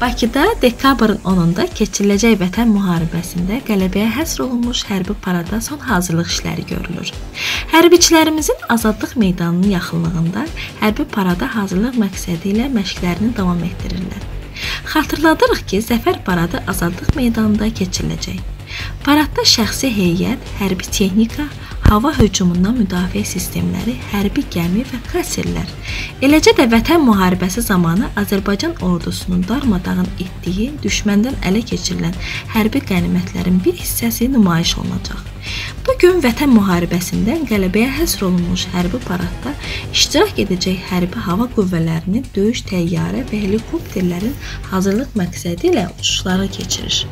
Bakıda dekabrın 10-da keçiriləcək Vətən müharibəsində qələbəyə həsr olunmuş hərbi parada son hazırlıq işləri görülür. Hərbiçilərimizin azadlıq meydanının yaxınlığında hərbi parada hazırlıq məqsədi ilə məşqlərini davam etdirirlər. Xatırladırıq ki, Zəfər paradı Azadlıq meydanında keçiriləcək. Paradda şəxsi heyət, hərbi texnika, hava hücumundan müdafiə sistemləri, hərbi gəmi və kaserlər, eləcə də Vətən müharibəsi zamanı Azərbaycan ordusunun darmadağın etdiyi, düşməndən ələ keçirilən hərbi qənimətlərin bir hissəsi nümayiş olunacaq. Bu gün Vətən müharibəsində qələbəyə həsr olunmuş hərbi paradda iştirak edəcək hərbi hava qüvvələrinin döyüş təyyarə və helikopterlərin hazırlıq məqsədi ilə uçuşları keçirir.